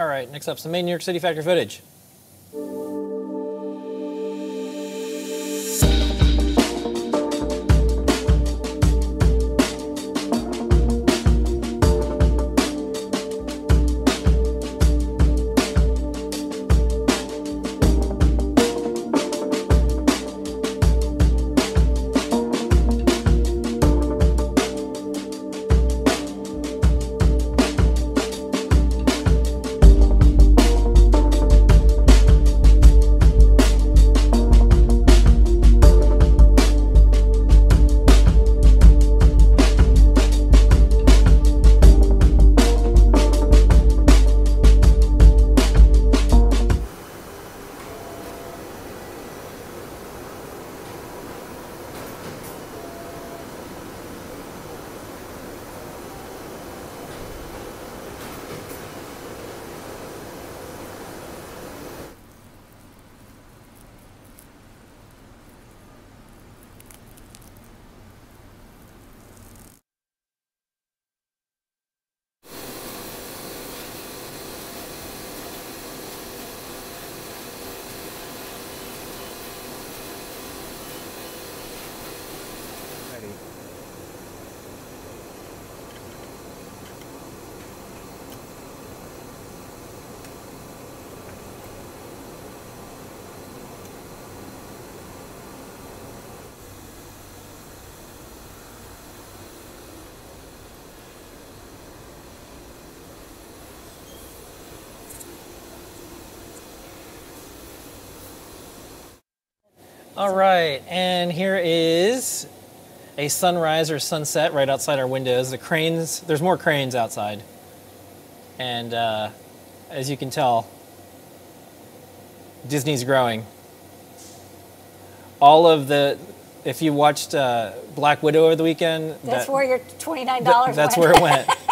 All right, next up, some main New York City factory footage. All right, and here is a sunrise or sunset right outside our windows. The cranes, there's more cranes outside. And uh, as you can tell, Disney's growing. All of the, if you watched uh, Black Widow over the weekend, That's that- where your $29 th- that's went. where it went.